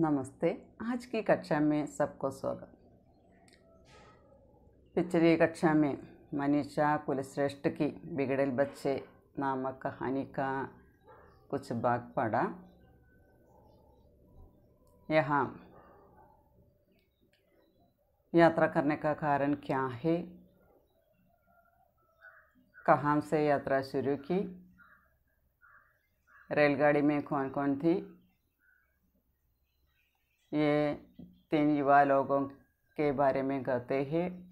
नमस्ते। आज की कक्षा में सबको स्वागत। पिछली कक्षा में मनीषा कुलश्रेष्ठ की बिगड़ल बच्चे नामक कहानी का कुछ भाग पढ़ा। यहाँ यात्रा करने का कारण क्या है? कहाँ से यात्रा शुरू की? रेलगाड़ी में कौन कौन थी? ये तीन युवा लोगों के बारे में कहते हैं।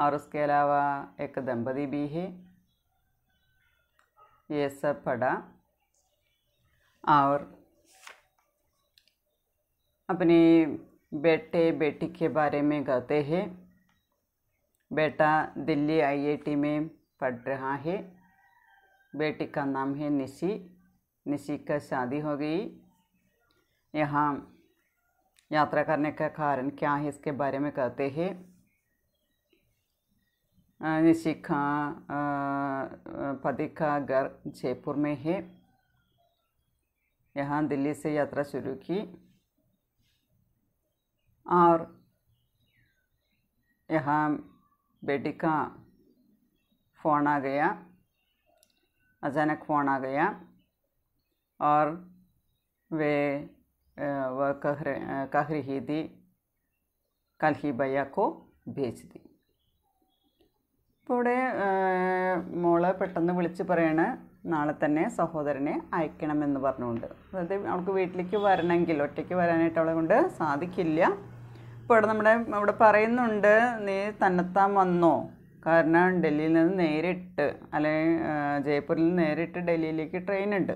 और उसके अलावा एक दंपति भी है। ये सब पढ़ा। और अपने बेटे बेटी के बारे में कहते हैं। बेटा दिल्ली आईआईटी में पढ़ रहा है। बेटी का नाम है निशी। निशी का शादी हो गई। यहाँ यात्रा करने का कारण क्या है इसके बारे में कहते हैं। अ, निशी का अ, पति का घर जयपुर में है। यहाँ दिल्ली से यात्रा शुरू की और यहाँ बेटी का फ़ोन आ गया अचानक फ़ोन आ गया और वे वह कह रहे कह रही थी कल ही भैया को भेज दी ഇപ്പോൾ ഇവിടെ ആ, മോള് പെട്ടെന്ന് വിളിച്ച് പറയണ നാളെ തന്നെ സഹോദരനെ അയക്കണമെന്ന് പറഞ്ഞുകൊണ്ട് അതായത് അവൾക്ക് വീട്ടിലേക്ക് വരണമെങ്കിൽ ഒറ്റയ്ക്ക് വരാനായിട്ട് അവളെ കൊണ്ട് സാധിക്കില്ല ഇപ്പോൾ ഇവിടെ നമ്മുടെ ഇവിടെ പറയുന്നുണ്ട് നീ തന്നെത്താൻ വന്നോ കാരണം ഡൽഹിയിൽ നിന്ന് നേരിട്ട് അല്ലെങ്കിൽ ആ, ജയ്പൂരിൽ നിന്ന് നേരിട്ട് ഡൽഹിയിലേക്ക് ട്രെയിൻ ഉണ്ട്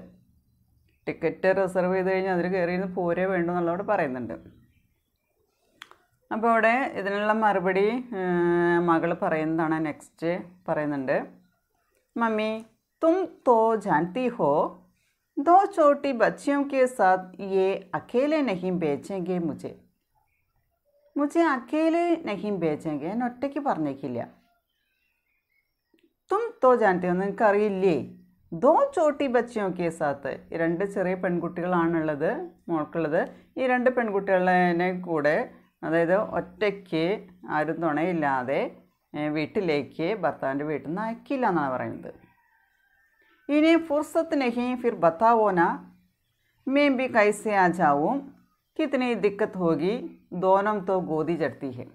ടിക്കറ്റ് റിസർവ് ചെയ്ത് കഴിഞ്ഞാൽ അതിൽ കയറിയിരുന്ന് പോരേ വേണ്ടു എന്നുള്ളതോട് പറയുന്നുണ്ട്. അപ്പോൾ അവിടെ ഇതിനുള്ള മറുപടി മകൾ പറയുന്നതാണ് നെക്സ്റ്റ് പറയുന്നുണ്ട്. മമ്മി തും തോ ജാൻതി ഹോ? ദോ ചോട്ടി ബച്ചിയോ കെ സാത് യേ അക്കേലെ നഹീം ബേച്ചെങ്കിൽ മുജെ. മുജെ അക്കേലെ നഹീം ബേച്ചെങ്കിൽ ഞാൻ ഒറ്റയ്ക്ക് പറഞ്ഞേക്കില്ല. തും തോ ജാൻതി നിനക്കറിയില്ലേ? ദോ ചോട്ടി ബച്ചിയോ കെ സാത്ത് ഈ രണ്ട് ചെറിയ പെൺകുട്ടികളാണുള്ളത് മോൾക്കുള്ളത് ഈ രണ്ട് പെൺകുട്ടികളെ കൂടെ അതായത് ഒറ്റയ്ക്ക് ആരും തുണയില്ലാതെ ഏ, വീട്ടിലേക്ക് ഭർത്താവിൻ്റെ വീട്ടിൽ നിന്ന് അയക്കില്ല എന്നാണ് പറയുന്നത് ഇനി ഫുർസത്ത് നഹീം ഫിർ ബത്താവോ ना मैं भी कैसे आ जाऊँ कितनी दिक्कत होगी दोनों तो गोदी चढ़ती है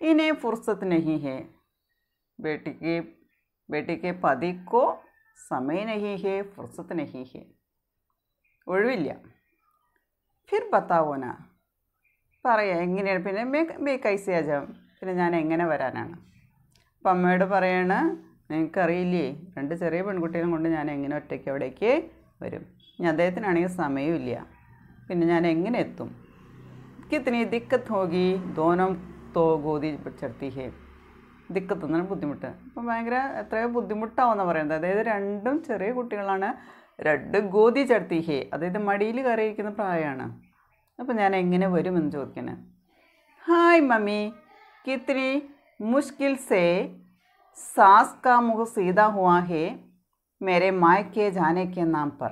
इन्हें फुर्सत नहीं है बेटी के बेटी के पति को സമയനഹീഹേ ഫുർസത്തിനഹീഹേ. ഒഴിവില്ല. ഫിർ ബത്താവോന. പറയാം എങ്ങനെയാണ്? പിന്നെ മേ മേ കൈസിയാജാവും പിന്നെ ഞാൻ എങ്ങനെ വരാനാണ്? അപ്പം അമ്മയോട് പറയാണ് നിങ്ങൾക്കറിയില്ലേ രണ്ട് ചെറിയ പെൺകുട്ടികളും കൊണ്ട് ഞാൻ എങ്ങനെ ഒറ്റയ്ക്ക് അവിടേക്ക് വരും? ഇനി അദ്ദേഹത്തിനാണെങ്കിൽ സമയമില്ല. പിന്നെ ഞാൻ എങ്ങനെ എത്തും? കിത്തിനി ദിക്കത്ത് ഹോകി ദോനം തോ ഗോതി ചർത്തി ദിക്കത്തുന്നതിന് ബുദ്ധിമുട്ട്. അപ്പം ഭയങ്കര എത്രയോ ബുദ്ധിമുട്ടാവുമെന്ന് പറയുന്നത് അതായത് രണ്ടും ചെറിയ കുട്ടികളാണ്. രണ്ട് ഗോതി ചടത്തി ഹേ. അതായത് മടിയിൽ കയറിയിരിക്കുന്ന പ്രായമാണ്. അപ്പം ഞാൻ എങ്ങനെ വരും എന്ന് ഹായ് മമ്മി കിത്രി മുഷ്കിൽ സേ സാസ് കാ മുഖ സീത ഹുവാ ഹേ മേരെ മായ്ക്കെ ജാനയ്ക്കെ നാം പർ.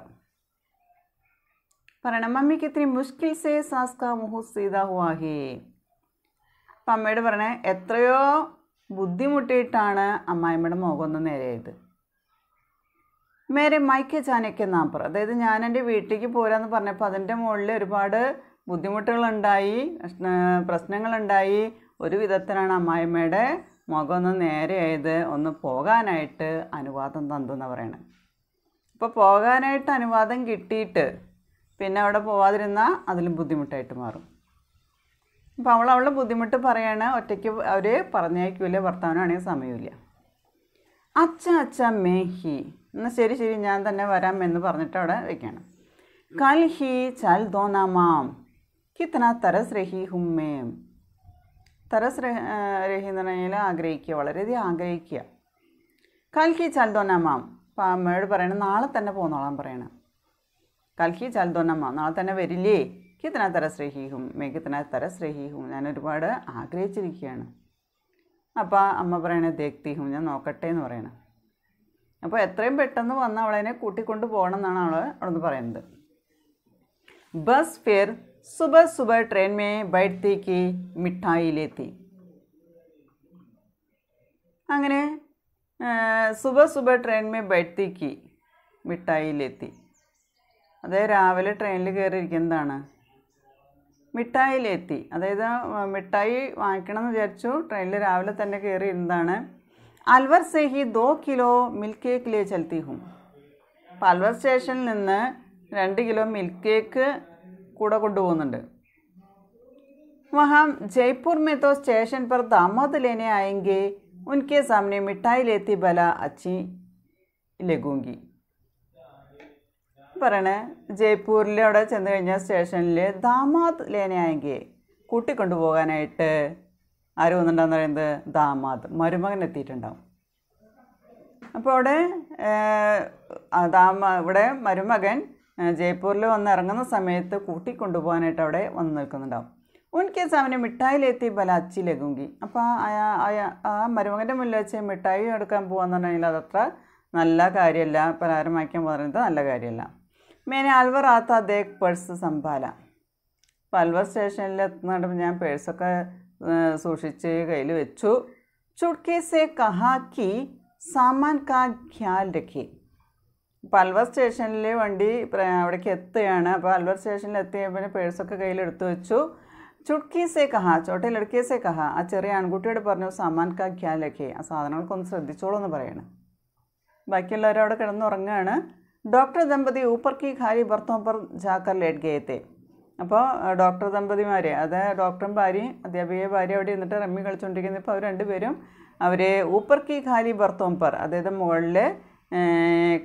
പറയണം മമ്മി കിത്രി മുഷ്കിൽ സേ സാസ് കാ മുഹു സീത ഹുവാ ഹേ. അപ്പം അമ്മയോട് പറഞ്ഞേ എത്രയോ ബുദ്ധിമുട്ടിയിട്ടാണ് അമ്മായിമ്മയുടെ മുഖം നേരെയത്. മേരെ മൈക്ക് ചാനയ്ക്ക് നാപ്പർ അതായത് ഞാൻ എന്റെ വീട്ടിലേക്ക് പോരാന്ന് പറഞ്ഞപ്പോൾ അതിന്റെ മുകളിൽ ഒരുപാട് ബുദ്ധിമുട്ടുകളുണ്ടായി പ്രശ്ന- പ്രശ്നങ്ങളുണ്ടായി. ഒരു വിധത്തിലാണ് അമ്മായിമ്മയുടെ മുഖം ഒന്ന് നേരെയായത്. ഒന്ന് പോകാനായിട്ട് അനുവാദം തന്നെന്ന് പറയണത് അപ്പോൾ പോകാനായിട്ട് അനുവാദം കിട്ടിയിട്ട് പിന്നെ അവിടെ പോവാതിരുന്നാൽ അതിലും ബുദ്ധിമുട്ടായിട്ട് മാറും. അപ്പോൾ അവൾ അവളുടെ ബുദ്ധിമുട്ട് പറയാണ് ഒറ്റയ്ക്ക് അവർ പറഞ്ഞേക്കില്ല ഭർത്താവിനാണെങ്കിൽ സമയമില്ല. അച്ഛ അച്ഛ മേ ഹി. എന്നാൽ ശരി ശരി ഞാൻ തന്നെ വരാം എന്ന് പറഞ്ഞിട്ട് അവിടെ വെക്കണം. കൽ ഹി ചൽ ദോനാമാം കിത്തന തരസ് രഹി ഹുമ്മേം തരസ് രഹ- എന്ന് പറഞ്ഞാൽ ആഗ്രഹിക്കുക വളരെയധികം ആഗ്രഹിക്കുക. കൽഹി ചൽദോനാമാം അപ്പം അമ്മയോട് പറയണം നാളെ തന്നെ പോന്നോളാം പറയണം. കൽഹി ചൽദോനമ്മ നാളെ തന്നെ വരില്ലേ? കിത്തന തരശ്രഹീഹും മേഘത്തിന കിത്തന തരശ്രഹീഹും ഞാൻ ഒരുപാട് ആഗ്രഹിച്ചിരിക്കുകയാണ്. അപ്പോൾ അമ്മ പറയണ ദേക്തിഹും ഞാൻ നോക്കട്ടെ എന്ന് പറയണം. അപ്പോൾ എത്രയും പെട്ടെന്ന് വന്ന് അവളതിനെ കൂട്ടിക്കൊണ്ട് പോകണം എന്നാണ് അവൾ അവിടുന്ന് പറയുന്നത്. ബസ് ഫെയർ സുബ സുബ ട്രെയിൻ മേ ബൈത്തേക്ക് മിഠായിലെത്തി. അങ്ങനെ സുബ സുബ ട്രെയിൻ മേ ബൈത്തേക്ക് മിഠായിലെത്തി. അതേ രാവിലെ ട്രെയിനിൽ കയറിയിരിക്കുന്നതാണ്. മിഠായിലെത്തി. അതായത് മിഠായി വാങ്ങിക്കണം എന്ന് വിചാരിച്ചു ട്രെയിനിൽ രാവിലെ തന്നെ കയറി ഇരുന്നതാണ് അൽവർ സേഹി ദോ കിലോ മിൽക്ക് കേക്ക് ലേ ചൽത്തി ഹും അപ്പോൾ അൽവർ സ്റ്റേഷനിൽ നിന്ന് രണ്ട് കിലോ മിൽക്ക് കേക്ക് കൂടെ കൊണ്ടുപോകുന്നുണ്ട്. വഹാം ജയ്പൂർ മേ തോ സ്റ്റേഷൻ പർ ദാമോദ് ലേനെ ആയെങ്കിൽ ഉൻകെ സാമനെ മിഠായി ബല അച്ചി ലഗൂങ്കി. പറയണേ ജയ്പൂരിൽ അവിടെ ചെന്ന് കഴിഞ്ഞ സ്റ്റേഷനിൽ ദാമാദ് ലേനയായെങ്കിൽ കൂട്ടിക്കൊണ്ടുപോകാനായിട്ട് ആര് വന്നിട്ടുണ്ടെന്ന് പറയുന്നത്? ദാമാദ്. മരുമകൻ എത്തിയിട്ടുണ്ടാവും. അപ്പോൾ അവിടെ ദാമ ഇവിടെ മരുമകൻ ജയ്പൂരിൽ വന്ന് ഇറങ്ങുന്ന സമയത്ത് കൂട്ടിക്കൊണ്ടുപോകാനായിട്ട് അവിടെ വന്ന് നിൽക്കുന്നുണ്ടാവും. ഉനക്ക് സാമനെ മിഠായിലെത്തി ബല അച്ചി ലഘുങ്കി. അപ്പോൾ ആ മരുമകന്റെ മുന്നിൽ വെച്ച് മിഠായി എടുക്കാൻ പോകാന്നുണ്ടെങ്കിൽ അതത്ര നല്ല കാര്യമല്ല. പലഹാരം വാങ്ങിക്കാൻ പറയുന്നത് നല്ല കാര്യമല്ല. മേനെ അൽവർ ആത്ത ദേഖ് പേഴ്സ് സംഭാല. അപ്പോൾ അൽവർ സ്റ്റേഷനിൽ എത്തുന്നിടപ്പോൾ ഞാൻ പേഴ്സൊക്കെ സൂക്ഷിച്ച് കയ്യിൽ വെച്ചു. ചുട്കെ സെ കഹാ കി സാമാൻ കാ ഖ്യാൽ രഖി. അപ്പോൾ അൽവർ സ്റ്റേഷനിൽ വണ്ടി അവിടേക്ക് എത്തുകയാണ്. അപ്പോൾ അൽവർ സ്റ്റേഷനിൽ എത്തിയപ്പോൾ പേഴ്സൊക്കെ കയ്യിലെടുത്ത് വെച്ചു. ചുട്കി സെ കഹാ ചോട്ടെ കഹാ. ആ ചെറിയ ആൺകുട്ടിയോട് പറഞ്ഞു സാമാൻ കാ ഖ്യാൽ രഖി ആ സാധനങ്ങൾക്കൊന്ന് ശ്രദ്ധിച്ചോളൂ എന്ന് പറയണം. ബാക്കിയുള്ളവരും അവിടെ കിടന്നുറങ്ങുകയാണ് ഡോക്ടർ ദമ്പതി ഊപ്പർ കി ഖാലി ബർത്തോ പർ ജാക്കർ ലേഡ് ഗേത്തെ അപ്പോൾ ഡോക്ടർ ദമ്പതിമാരെ അത് ഡോക്ടറും ഭാര്യയും അധ്യാപികയെ ഭാര്യ അവിടെ ഇരുന്നിട്ട് റമ്മി കളിച്ചുകൊണ്ടിരിക്കുന്നത് ഇപ്പോൾ അവർ രണ്ടുപേരും അവരെ ഊപ്പർ കി ഖാലി ബർത്തോം പർ അതായത് മുകളിൽ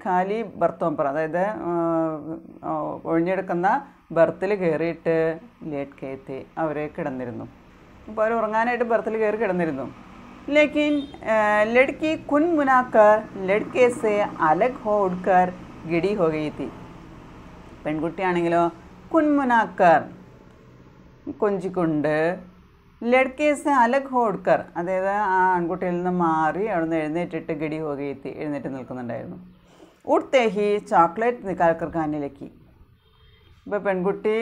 ഖാലി ബർത്തോം പർ അതായത് ഒഴിഞ്ഞെടുക്കുന്ന ബർത്തിൽ കയറിയിട്ട് ലേഡ് കേത്തെ അവരെ കിടന്നിരുന്നു. അപ്പോൾ അവർ ഉറങ്ങാനായിട്ട് ബർത്തിൽ കയറി കിടന്നിരുന്നു. ലേക്കിൻ ലഡ്കി കുൻ മുനാക്കർ ലഡ്കെ അലഗ് ഹോ ഉഡ്കർ ഗിഡി ഹോഗയിത്തി പെൺകുട്ടിയാണെങ്കിലോ കുൻമുനാക്കർ കൊഞ്ചിക്കൊണ്ട് ലഡ്കേസ് അലഗ് ഹോഡ്കർ അതായത് ആ ആൺകുട്ടിയിൽ നിന്ന് മാറി അവിടുന്ന് എഴുന്നേറ്റിട്ട് ഗിഡി ഹോഗയിത്തി എഴുന്നേറ്റ് നിൽക്കുന്നുണ്ടായിരുന്നു. ഉടുത്തേഹി ചോക്ലേറ്റ് നിക്കാൽക്കർ കാനിലേക്ക് ഇപ്പോൾ പെൺകുട്ടി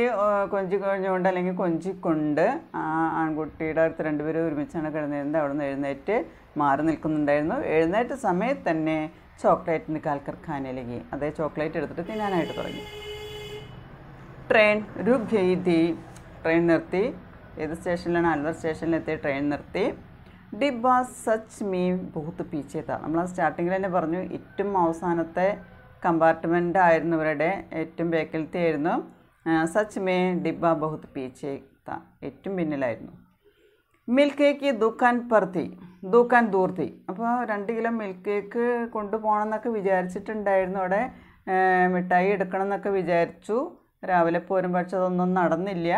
കൊഞ്ചി കഴിഞ്ഞുകൊണ്ട് അല്ലെങ്കിൽ കൊഞ്ചിക്കൊണ്ട് ആ ആൺകുട്ടിയുടെ അടുത്ത് രണ്ടുപേരും ഒരുമിച്ചാണ് കിടന്നിരുന്നത്. അവിടെ നിന്ന് എഴുന്നേറ്റ് മാറി നിൽക്കുന്നുണ്ടായിരുന്നു. എഴുന്നേറ്റ സമയത്ത് തന്നെ ചോക്ലേറ്റ് കാൽക്കർക്കാൻ അല്ലെങ്കിൽ അതേ ചോക്ലേറ്റ് എടുത്തിട്ട് തിന്നാനായിട്ട് തുടങ്ങി. ട്രെയിൻ ഒരു ഗെയ്തി ട്രെയിൻ നിർത്തി. ഏത് സ്റ്റേഷനിലാണ്? അൽവർ സ്റ്റേഷനിലെത്തി ട്രെയിൻ നിർത്തി. ഡിബ സച്ച് മീ ബഹുത്ത് പീച്ചേത്ത. നമ്മൾ സ്റ്റാർട്ടിങ്ങിൽ തന്നെ പറഞ്ഞു ഏറ്റവും അവസാനത്തെ കമ്പാർട്ട്മെന്റ് ആയിരുന്നു ഇവരുടെ ഏറ്റവും ബേക്കിലത്തെ ആയിരുന്നു. സച്ച് മേ ഡിബ ബഹുത് പീച്ചേ ത ഏറ്റവും പിന്നിലായിരുന്നു. Milk cake ദുക്കാൻ പർത്തി ദുക്കാൻ ദൂർത്തി. അപ്പോൾ രണ്ട് കിലോ മിൽക്ക് കേക്ക് കൊണ്ടുപോകണം എന്നൊക്കെ വിചാരിച്ചിട്ടുണ്ടായിരുന്നു അവിടെ. മിഠായി എടുക്കണം എന്നൊക്കെ വിചാരിച്ചു. രാവിലെ പോരും പക്ഷെ അതൊന്നും നടന്നില്ല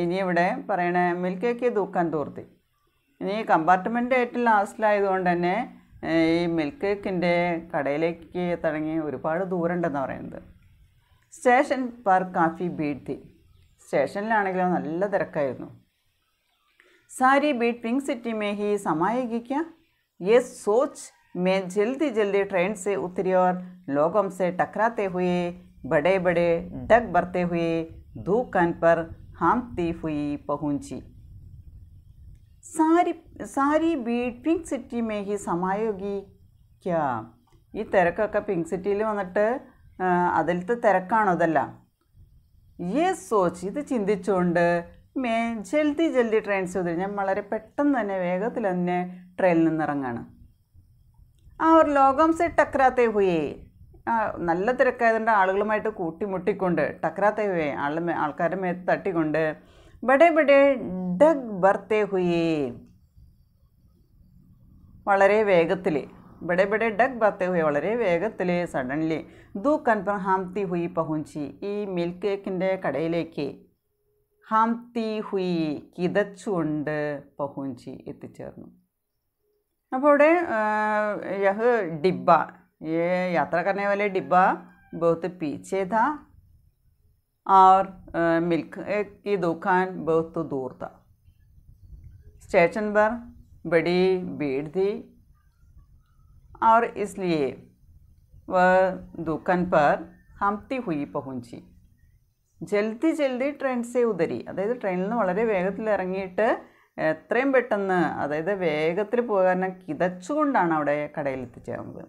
ഇനി ഇവിടെ പറയണേ മിൽക്ക് കേക്ക് ദൂക്കാൻ ദൂർത്തി. ഇനി കമ്പാർട്ട്മെന്റ് ഏറ്റവും ലാസ്റ്റിലായതുകൊണ്ട് തന്നെ ഈ മിൽക്ക് കേക്കിന്റെ കടയിലേക്ക് തുടങ്ങി ഒരുപാട് ദൂരമുണ്ടെന്ന് പറയുന്നത്. സ്റ്റേഷൻ പർ കാഫി ഭീഡ് തി സ്റ്റേഷനിലാണെങ്കിലോ നല്ല തിരക്കായിരുന്നു सारी बीट पिंक सिटी में ही समाएगी क्या ये सोच मैं जल्दी जल्दी ट्रेन से उतरी और लोगों से टकराते हुए बड़े बड़े डग भरते हुए दुकान पर हाँफती हुई पहुंची സാരി സാരി ബീഡ് പിങ്ക് സിറ്റി മേ ഹി സമായോഗി ക്യാ ഈ തിരക്കൊക്കെ പിങ്ക് സിറ്റിയിൽ വന്നിട്ട് ആ, അതിലത്തെ തിരക്കാണോ ഇതെല്ലാം? ഈ സോച്ച് ഇത് ചിന്തിച്ചുകൊണ്ട് മേ ജൽദി ജൽദി ട്രെയിൻ ചെയ്ത് ഞാൻ വളരെ പെട്ടെന്ന് തന്നെ വേഗത്തിൽ തന്നെ ട്രെയിനിൽ നിന്ന് ഇറങ്ങാണ് ആ ഒരു ലോകം സെ ടക്രാത്തെ ഹുയേ. നല്ല തിരക്കായതുകൊണ്ട് ആളുകളുമായിട്ട് കൂട്ടിമുട്ടിക്കൊണ്ട് ടക്രാത്തെ ഹുയേ ആളുടെ ആൾക്കാരുടെ മേത്ത് തട്ടിക്കൊണ്ട് ബഡേ ബഡേ ഡഗ് ബർത്തേ ഹുയേ. വളരെ വേഗത്തിൽ ബഡേ ബഡേ ഡഗ് ബർത്തേ ഹുയേ വളരെ വേഗത്തിൽ സഡൻലി ദൂക്കാൻ പർ ഹാംതി ഹുയി പഹുഞ്ചി ഈ മിൽക്ക് കേക്കിൻ്റെ കടയിലേക്ക് ഹാംതി ഹുയി കിതച്ചുകൊണ്ട് പഹുഞ്ചി എത്തിച്ചേർന്നു അപ്പോൾ ഇവിടെ യഹ് ഡിബ്ബ ये यात्रा करने वाले डिब्बा बहुत पीछे था और अ, मिल्क की दुकान बहुत दूर था स्टेशन पर बड़ी भीड़ थी और इसलिए वह दुकान पर हमती हुई पहुंची ജൽദി ജൽദി ട്രെയിൻ സേ ഉതരി അതായത് ട്രെയിനിൽ നിന്ന് വളരെ വേഗത്തിൽ ഇറങ്ങിയിട്ട് എത്രയും പെട്ടെന്ന് അതായത് വേഗത്തിൽ പോകാൻ കിതച്ചുകൊണ്ടാണ് അവിടെ കടയിൽ എത്തിച്ചേർന്നത്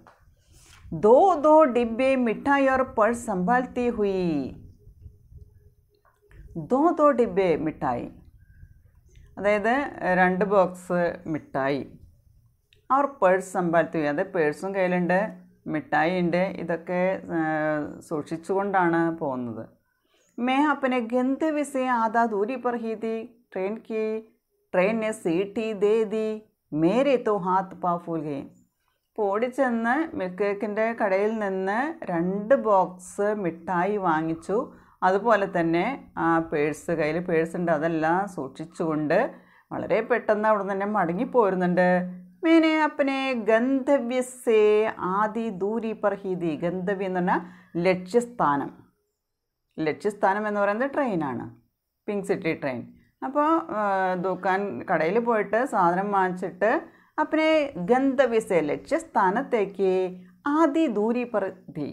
ദോ ദോ ഡിബ്ബെ മിഠായി और पर्स संभालती हुई ദോ ദോ ഡിബ്ബെ മിഠായി അതായത് രണ്ട് ബോക്സ് മിഠായി അവർ പേഴ്സ് സമ്പാദിത്തു അത് പേഴ്സും കയ്യിലുണ്ട് മിഠായി ഉണ്ട് ഇതൊക്കെ ആ, സൂക്ഷിച്ചുകൊണ്ടാണ് പോകുന്നത് मैं अपने गंतव्य से आधा दूरी पर ही थी ट्रेन की ट्रेन ने सीट ही दे दी मेरे तो हाथ पा फूल गए അപ്പോൾ ഓടിച്ചെന്ന് മിൽക്ക് കേക്കിൻ്റെ കടയിൽ നിന്ന് രണ്ട് ബോക്സ് മിഠായി വാങ്ങിച്ചു അതുപോലെ തന്നെ ആ പേഴ്സ് കയ്യിൽ പേഴ്സ് ഉണ്ട് അതെല്ലാം സൂക്ഷിച്ചുകൊണ്ട് വളരെ പെട്ടെന്ന് അവിടെ നിന്ന് തന്നെ മടങ്ങിപ്പോരുന്നുണ്ട് മേനെ അപ്പനെ ഗന്ധവ്യസേ ആദി ദൂരി पर ही दी ഗന്ധവ്യം എന്ന് പറഞ്ഞാൽ ലക്ഷ്യസ്ഥാനം ലക്ഷ്യസ്ഥാനം എന്ന് പറയുന്നത് ട്രെയിനാണ് പിങ്ക് സിറ്റി ട്രെയിൻ അപ്പോൾ ദുക്കാൻ കടയിൽ പോയിട്ട് സാധനം വാങ്ങിച്ചിട്ട് അപ്പനെ ഗന്തവ്യസെ ലക്ഷ്യസ്ഥാനത്തേക്ക് ആദ്യ ദൂരി പ്രതി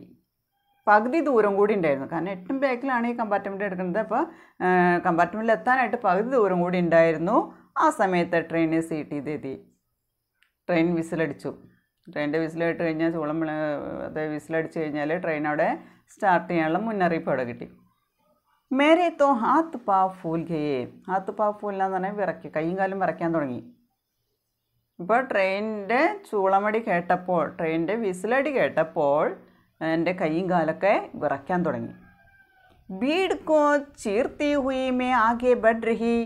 പകുതി ദൂരം കൂടി ഉണ്ടായിരുന്നു കാരണം ഏറ്റവും ബാക്കിലാണ് ഈ കമ്പാർട്ട്മെൻറ്റ് എടുക്കുന്നത് അപ്പോൾ കമ്പാർട്ട്മെൻറ്റിൽ എത്താനായിട്ട് പകുതി ദൂരം കൂടി ഉണ്ടായിരുന്നു ആ സമയത്ത് ട്രെയിനിൽ സീറ്റ് ചെയ്തെത്തി ട്രെയിൻ വിസിലടിച്ചു. ട്രെയിനിന്റെ വിസിലിട്ട് കഴിഞ്ഞാൽ ചൂളം അത് വിസിലടിച്ചു കഴിഞ്ഞാൽ ട്രെയിൻ അവിടെ സ്റ്റാർട്ട് ചെയ്യാനുള്ള മുന്നറിയിപ്പ് അവിടെ കിട്ടി. മേരെ തോ ഹാത്ത് പാ ഫൂൽ ഗയേ ഹാത്ത് പാ ഫൂലെന്ന് പറഞ്ഞാൽ വിറക്കി കൈയും കാലും വിറയ്ക്കാൻ തുടങ്ങി. ഇപ്പോൾ ട്രെയിനിന്റെ ചൂളമടി കേട്ടപ്പോൾ ട്രെയിനിന്റെ വിസിലടി കേട്ടപ്പോൾ എന്റെ കൈയും കാലൊക്കെ വിറയ്ക്കാൻ തുടങ്ങി. വീട് കോ ചീർത്തി ഹുയി മേ ആകെ ബഡ് റഹി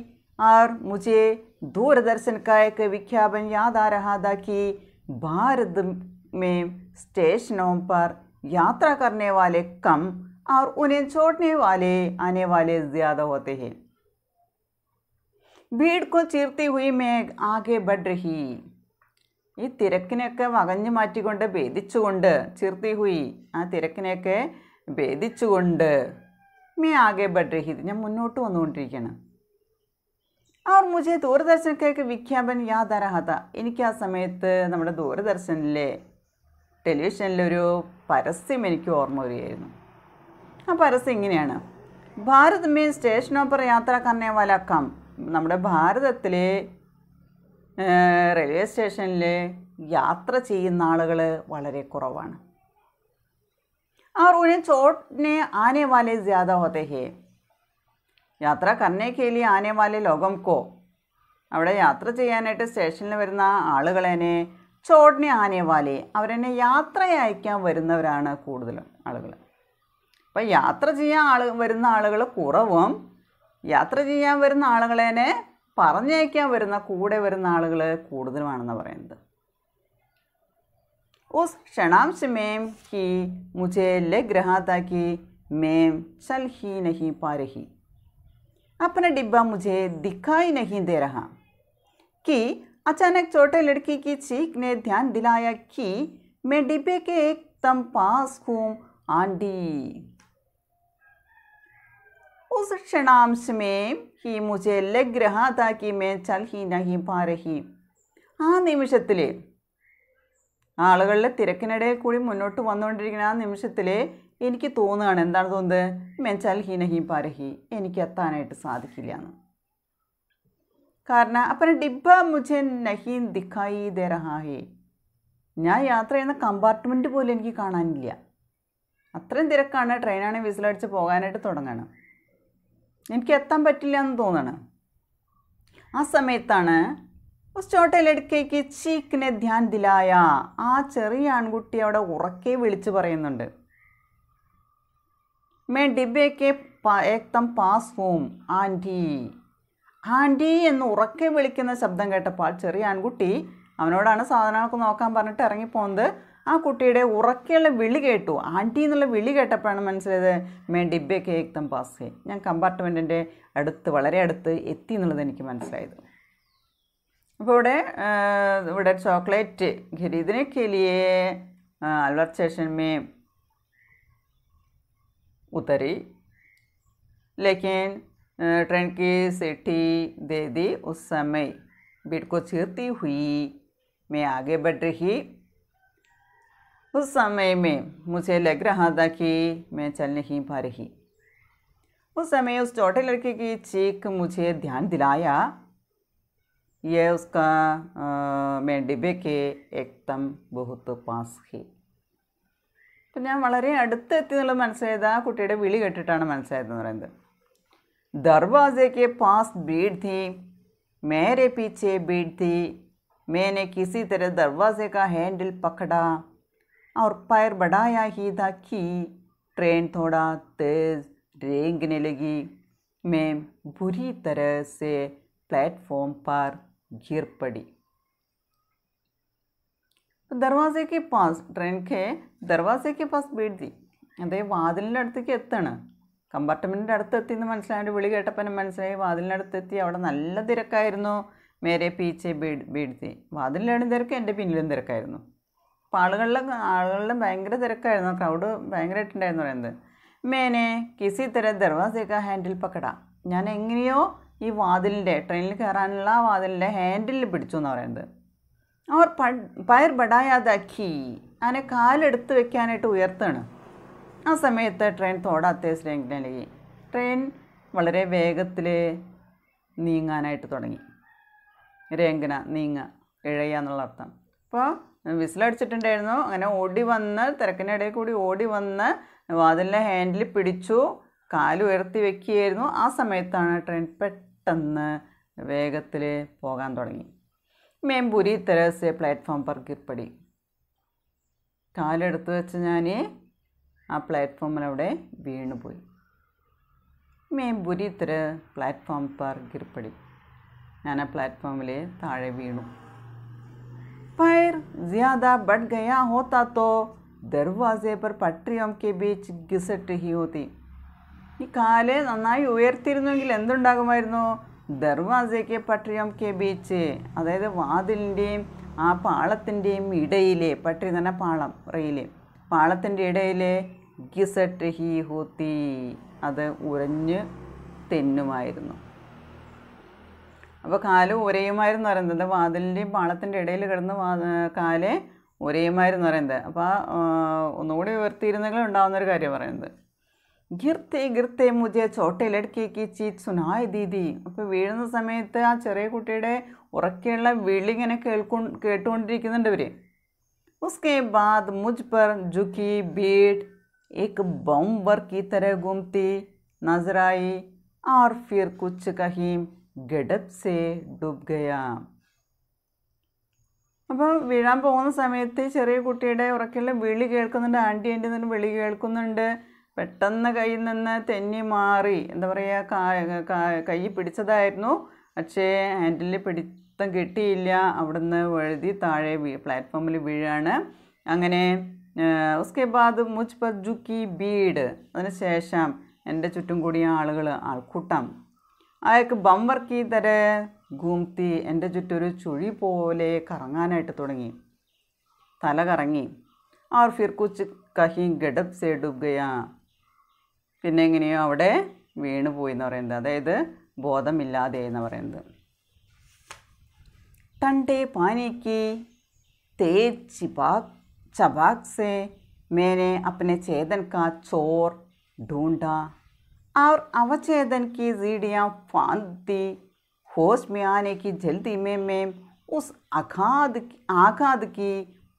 ആർ മുജേ दूरदर्शन का एक विज्ञापन याद आ रहा था कि भारत में स्टेशनों पर यात्रा करने वाले कम और उन्हें छोड़ने वाले आने वाले ज़्यादा होते हैं भीड़ को चीरती हुई मैं आगे बढ़ रही ഈ തിരക്കിനെയൊക്കെ വകഞ്ഞു മാറ്റിക്കൊണ്ട് ഭേദിച്ചുകൊണ്ട് ചിർത്തി ഹുയി ആ തിരക്കിനെയൊക്കെ ഭേദിച്ചുകൊണ്ട് മേ ആകെ ബഡ്രഹിത് ഞാൻ മുന്നോട്ട് വന്നുകൊണ്ടിരിക്കുകയാണ് और मुझे ദൂരദർശനക്കേക്ക് വിജ്ഞാപൻ യാതരഹത. എനിക്ക് ആ സമയത്ത് നമ്മുടെ ദൂരദർശനിലെ ടെലിവിഷനിലൊരു പരസ്യം എനിക്ക് ഓർമ്മ വരികയായിരുന്നു. ആ പരസ്യം ഇങ്ങനെയാണ്. ഭാരത് മീൻ മേ സ്റ്റേഷനോപ്പർ യാത്രക്കാരനെ വലക്കാം നമ്മുടെ ഭാരതത്തിലെ റെയിൽവേ സ്റ്റേഷനിൽ യാത്ര ചെയ്യുന്ന ആളുകൾ വളരെ കുറവാണ്. और उन्हें ചോട്ടിനെ ने വാലേ वाले ज़्यादा യാത്ര करने के लिए आने वाले लोगों को അവിടെ യാത്ര ചെയ്യാനായിട്ട് സ്റ്റേഷനിൽ വരുന്ന ആളുകളെന്നെ ചോടിനെ ആനെ വാലെ അവരെന്നെ യാത്ര അയക്കാൻ വരുന്നവരാണ് കൂടുതലും ആളുകൾ അപ്പം യാത്ര ചെയ്യാൻ ആൾ വരുന്ന ആളുകൾ കുറവും യാത്ര ചെയ്യാൻ വരുന്ന ആളുകളെന്നെ പറഞ്ഞയക്കാൻ വരുന്ന കൂടെ വരുന്ന ആളുകൾ കൂടുതലുമാണെന്ന് പറയുന്നത് उस क्षणांश में ही मुझे लग रहा था कि मैं चल ही नहीं पा रही अपना डिब्बा मुझे दिखाई नहीं दे रहा कि अचानक छोटे लड़की की चीख ने ध्यान दिलाया कि मैं डिब्बे के एकदम पास हूँ आंटी उस क्षणांश में ही मुझे लग रहा था कि मैं चल ही नहीं पा रही ആ നിമിഷത്തിൽ ആളുകളുടെ തിരക്കിനിടയിൽ കൂടി മുന്നോട്ട് വന്നുകൊണ്ടിരിക്കുന്ന ആ നിമിഷത്തിൽ എനിക്ക് തോന്നുകയാണ് എന്താണ് തോന്നുന്നത്? മെച്ചാൽ ഹീനഹീം നഹി പാരഹി എനിക്ക് എത്താനായിട്ട് സാധിക്കില്ല എന്ന് കാരണം അപ്പം ഡിബ്ബ മുജൻ നഹീൻ ദിഖായി ദേരഹാഹേ ഞാൻ യാത്ര ചെയ്യുന്ന കമ്പാർട്ട്മെന്റ് പോലും എനിക്ക് കാണാനില്ല. അത്രയും തിരക്കാണ് ട്രെയിനാണെങ്കിൽ വിസിലടിച്ച് പോകാനായിട്ട് തുടങ്ങണം എനിക്ക് എത്താൻ പറ്റില്ല എന്ന് തോന്നണം. ആ സമയത്താണ് ചോട്ടയിലടുക്കേക്ക് ചോട്ടെ ലടുക്കേക്ക് ചീക്കിനെ ധ്യാൻ ദിലായ ആ ചെറിയ ആൺകുട്ടി അവിടെ ഉറക്കെ വിളിച്ചു പറയുന്നുണ്ട്. May ഡിബേക്ക് ഏക്തം pass home aunty aunty എന്ന് ഉറക്കെ വിളിക്കുന്ന ശബ്ദം കേട്ടപ്പോൾ ആ ചെറിയ ആൺകുട്ടി അവനോടാണ് സാധനങ്ങളൊക്കെ നോക്കാൻ പറഞ്ഞിട്ട് ഇറങ്ങിപ്പോകുന്നത് ആ കുട്ടിയുടെ ഉറക്കെയുള്ള വിളി കേട്ടു ആൻറ്റി എന്നുള്ള വിളി കേട്ടപ്പോഴാണ് മനസ്സിലായത് മേ ഡിബേക്ക് ഏക്തം പാസ് ഹേ ഞാൻ കമ്പാർട്ട്മെൻറ്റിൻ്റെ അടുത്ത് വളരെ അടുത്ത് എത്തി എന്നുള്ളത് എനിക്ക് മനസ്സിലായത് അപ്പോൾ ഇവിടെ ആ, ഇവിടെ ചോക്ലേറ്റ് ഖരീദിനെ के लिए अलवर स्टेशन में उतरी। लेकिन ट्रेन की सीटी दे दी उस समय। भीड़ को चीरती हुई मैं आगे बढ़ रही। उस समय में मुझे लग रहा था कि मैं चल नहीं पा रही। उस समय उस छोटे लड़के की चीख मुझे ध्यान दिलाया। यह उसका अ, मैं डिब्बे के एकदम बहुत पास ही। അപ്പം ഞാൻ വളരെ അടുത്തെത്തി എന്നുള്ളത് മനസ്സിലായത് ആ കുട്ടിയുടെ വിളി കേട്ടിട്ടാണ് മനസ്സിലായതെന്ന് പറയുന്നത് दरवाजे के पास भीड़ थी मेरे पीछे भीड़ थी मैंने किसी तरह दरवाजे का हैंडल पकड़ा और पैर बढ़ाया ही था कि ट्रेन थोड़ा तेज रेंगने लगी मैं बुरी तरह से प्लेटफॉर्म पर गिर पड़ी അപ്പോൾ ദർവാസയ്ക്ക് പാസ് ട്രെയിൻ കെ ദർവാസയ്ക്ക് പാസ് ബീഡ്തി അതേ വാതിലിന്റെ അടുത്തേക്ക് എത്താണ്? കമ്പാർട്ട്മെന്റിന്റെ അടുത്ത് എത്തി എന്ന് മനസ്സിലായിട്ട് വിളി കേട്ടപ്പോൾ എന്നെ മനസ്സിലായി വാതിലിന്റെ അടുത്തെത്തി അവിടെ നല്ല തിരക്കായിരുന്നു. മേരെ പീച്ചെ ബീഡ് ബീഴ്ത്തി വാതിലിലാണ് തിരക്ക് എന്റെ പിന്നിലും തിരക്കായിരുന്നു. അപ്പോൾ ആളുകളിലെ ആളുകളിലും ഭയങ്കര തിരക്കായിരുന്നു. ക്രൗഡ് ഭയങ്കരമായിട്ടുണ്ടായിരുന്നു പറയുന്നത്. മേനെ കിസി തര ദർവാസേക്ക ഹാൻഡിൽ പക്കട. ഞാൻ എങ്ങനെയോ ഈ വാതിലിന്റെ ട്രെയിനിൽ കയറാനുള്ള ആ വാതിലിന്റെ ഹാൻഡിൽ പിടിച്ചു എന്ന് പറയുന്നത്. അവർ പയർ ബടായാതാക്കി. അതിനെ കാലെടുത്ത് വെക്കാനായിട്ട് ഉയർത്താണ്. ആ സമയത്ത് ട്രെയിൻ തോടാത്തേ ശ്രേങ്കിലേക്ക് ട്രെയിൻ വളരെ വേഗത്തിൽ നീങ്ങാനായിട്ട് തുടങ്ങി. രേങ്കന നീങ്ങ ഇഴയുക എന്നുള്ള അർത്ഥം. അപ്പോൾ വിസിലടിച്ചിട്ടുണ്ടായിരുന്നു. അങ്ങനെ ഓടി വന്ന് തിരക്കിനിടയിൽ കൂടി ഓടി വന്ന് വാതിലിന്റെ ഹാൻഡിൽ പിടിച്ചു കാൽ ഉയർത്തി വെക്കുകയായിരുന്നു. ആ സമയത്താണ് ട്രെയിൻ പെട്ടെന്ന് വേഗത്തിൽ പോകാൻ തുടങ്ങി. മേം പുരി തെരേസെ പ്ലാറ്റ്ഫോം പർ കിർപ്പടി കാലെടുത്ത് വെച്ച് ഞാൻ ആ പ്ലാറ്റ്ഫോമിലവിടെ വീണുപോയി പുരി തെര പ്ലാറ്റ്ഫോം പർ കിർപ്പടി ഞാൻ ആ പ്ലാറ്റ്ഫോമിൽ താഴെ വീണു. പയർ ജിയാദ ബഡ് ഗയാ ഹോത്താത്തോ ദർവാസേ ദർവാസെ പർ പട്രിയോം കെ ബീച്ച് ഗിസട്ട് ഹിയോതി ഈ കാൽ നന്നായി ഉയർത്തിയിരുന്നുവെങ്കിൽ എന്തുണ്ടാകുമായിരുന്നു? ദർവാസയ്ക്ക് പട്രിയം കെ ബീച്ച് അതായത് വാതിലിന്റെയും ആ പാളത്തിന്റെയും ഇടയിലെ പട്രി തന്നെ പാളം റെയിൽ പാളത്തിന്റെ ഇടയിലെ ഗിസട്ട് ഹി ഹൂത്തി അത് ഉരഞ്ഞ് തെന്നുമായിരുന്നു. അപ്പോൾ കാൽ ഉരയുമായിരുന്നു പറയുന്നത്. വാതിലിന്റെയും പാളത്തിന്റെ ഇടയിൽ കിടന്ന് വാ കാൽ ഉരയുമായിരുന്നു പറയുന്നത്. അപ്പോൾ ഒന്നുകൂടി ഉയർത്തിയിരുന്നെങ്കിൽ ഉണ്ടാകുന്നൊരു കാര്യം പറയുന്നത്. ഗിർത്തെ ഗിർത്തെ മുജെ ചോട്ടെ ലഡ്ക്കേക്ക് ചീറ്റ് സുനായ് ദീദി അപ്പോൾ വീഴുന്ന സമയത്ത് ആ ചെറിയ കുട്ടിയുടെ ഉറക്കെയുള്ള വിളി ഇങ്ങനെ കേൾക്കൊ കേട്ടുകൊണ്ടിരിക്കുന്നുണ്ട് ഇവർ उसके बाद मुझ पर झुकी भीड़ एक बम वर की तरह घूमती नजर आई और फिर कुछ कहीं गडप से डूब गया അപ്പോൾ വീഴാൻ പോകുന്ന സമയത്ത് ചെറിയ കുട്ടിയുടെ ഉറക്കെയുള്ള വിളി കേൾക്കുന്നുണ്ട് ആൻറ്റി ആൻറ്റി എന്ന് വിളി കേൾക്കുന്നുണ്ട് പെട്ടെന്ന് കയ്യിൽ നിന്ന് തെന്നി മാറി എന്താ പറയുക കാ- പിടിച്ചതായിരുന്നു. പക്ഷേ ഹാൻഡിൽ പിടിത്തം കിട്ടിയില്ല. അവിടുന്ന് വഴുതി താഴെ വീ പ്ലാറ്റ്ഫോമിൽ വീഴാണ്. അങ്ങനെ ഉസ്കെ ബാദ് മുജ് പർ ജുക്കി ബീഡ്. അതിന് ശേഷം എന്റെ ചുറ്റും കൂടിയ ആളുകൾ ആൾക്കൂട്ടം. അയാൾക്ക് ബംവർക്കി തര ഗൂംത്തി എന്റെ ചുറ്റൊരു ചുഴി പോലെ കറങ്ങാനായിട്ട് തുടങ്ങി. തല കറങ്ങി. ആർ ഫിർ കുച്ച് കഹി ഗഡബ് സേ പിന്നെ എങ്ങനെയോ അവിടെ വീണു പോയി എന്ന് പറയുന്നത് അതായത് ബോധമില്ലാതെ എന്ന് പറയുന്നത് ठंडे पानी की तेज चिपाक चबाक से मैंने अपने छेदन का चोर ढूंढा और अवच्छेदन की सीढ़ियाँ फांद दी होश में आने की जल्दी में मैं उस आघात आघात की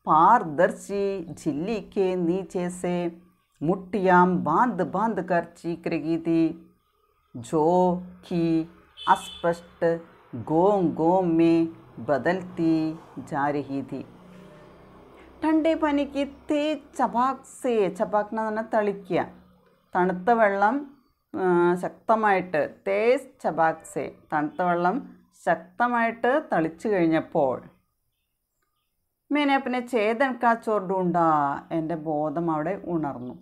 पारदर्शी झिल्ली के नीचे से मुट्ठियाँ बांध बांध कर चीख रही थी जो कि अस्पष्ट गोम गोम में बदलती जा रही थी ടണ്ടേ പനിക്ക് തേ ചപാക് സേ ചപാക് എന്ന് പറഞ്ഞാൽ തളിക്കുക തണുത്ത വെള്ളം ആ, ശക്തമായിട്ട് തേസ് ചപാക് സേ തണുത്ത വെള്ളം ശക്തമായിട്ട് തളിച്ചു കഴിഞ്ഞപ്പോൾ മേനെ പിന്നെ ചേതൻ കാച്ചോർഡുണ്ട എൻ്റെ ബോധം അവിടെ ഉണർന്നു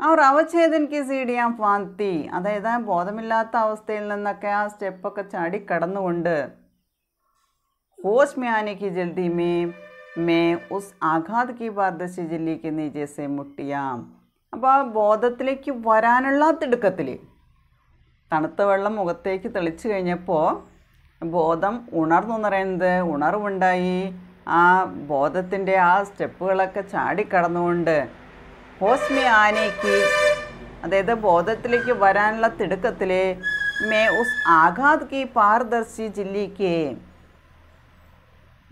അവർ അവച്ഛേദൻ കി സീഡിയാൻ ഫാന്തി അതായത് ബോധമില്ലാത്ത അവസ്ഥയിൽ നിന്നൊക്കെ ആ സ്റ്റെപ്പൊക്കെ ചാടി കടന്നുകൊണ്ട് ഹോഷ് മ്യാനിക്ക് ജൽദി മേ മേ ഉസ് ആഘാത് കി പാർദശി ജില്ലിക്ക് നീജേസെ മുട്ടിയാം. അപ്പോൾ ആ ബോധത്തിലേക്ക് വരാനുള്ള തിടുക്കത്തിൽ തണുത്ത വെള്ളം മുഖത്തേക്ക് തെളിച്ചു കഴിഞ്ഞപ്പോൾ ബോധം ഉണർന്നു പറയുന്നത് ഉണർവുണ്ടായി. ആ ബോധത്തിന്റെ ആ സ്റ്റെപ്പുകളൊക്കെ ചാടിക്കടന്നുകൊണ്ട് ഹോസ്മി ആനയ്ക്ക് അതായത് ബോധത്തിലേക്ക് വരാനുള്ള തിടുക്കത്തിൽ മേ ഉസ് ആഘാത് കി പാർദർശി ജില്ലിക്ക്.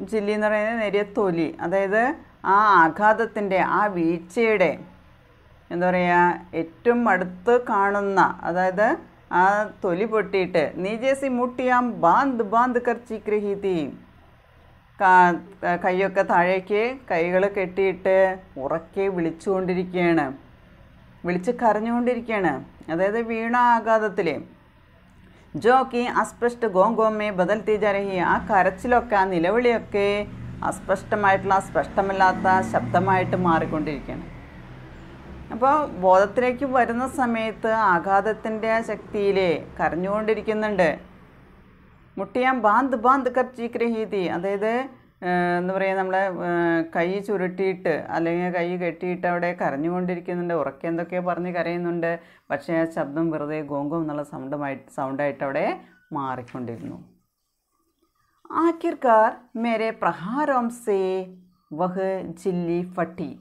ജില്ലി എന്ന് പറയുന്നത് നേരിയ തൊലി അതായത് ആ ആഘാതത്തിന്റെ ആ വീഴ്ചയുടെ എന്താ പറയുക ഏറ്റവും അടുത്ത് കാണുന്ന അതായത് ആ തൊലി പൊട്ടിയിട്ട് നീ ജേസി മുട്ടിയാം ബാന്ത് ബാന്ത് കർച്ചി രഹീതി കൈയൊക്കെ താഴേക്ക് കൈകൾ കെട്ടിയിട്ട് ഉറക്കെ വിളിച്ചുകൊണ്ടിരിക്കുകയാണ്. വിളിച്ച് കരഞ്ഞുകൊണ്ടിരിക്കുകയാണ്. അതായത് വീണ ആഘാതത്തിൽ ജോക്കി അസ്പഷ്ട ഗോങ്കോമേ ബദൽത്തി ജരഹി ആ കരച്ചിലൊക്കെ ആ നിലവിളിയൊക്കെ അസ്പഷ്ടമായിട്ടുള്ള സ്പഷ്ടമല്ലാത്ത ശബ്ദമായിട്ട് മാറിക്കൊണ്ടിരിക്കുകയാണ്. അപ്പോൾ ബോധത്തിലേക്ക് വരുന്ന സമയത്ത് ആഘാതത്തിന്റെ ശക്തിയിൽ കരഞ്ഞുകൊണ്ടിരിക്കുന്നുണ്ട്. മുട്ടിയാൻ ബാന്ത് ബാന്ത് കർച്ചീക്ക് രഹീതി അതായത് എന്താ പറയുക നമ്മളെ കൈ ചുരുട്ടിയിട്ട് അല്ലെങ്കിൽ കൈ കെട്ടിയിട്ട് അവിടെ കരഞ്ഞുകൊണ്ടിരിക്കുന്നുണ്ട് ഉറക്കെ എന്തൊക്കെയോ പറഞ്ഞ് കരയുന്നുണ്ട് പക്ഷേ ആ ശബ്ദം വെറുതെ ഗോങ്കും എന്നുള്ള സൗണ്ടുമായിട്ട് സൗണ്ടായിട്ട് അവിടെ മാറിക്കൊണ്ടിരുന്നു ആഖിർക്കാർ മേരെ പ്രഹാരം സേ വഹ് ജില്ലി ഫട്ടി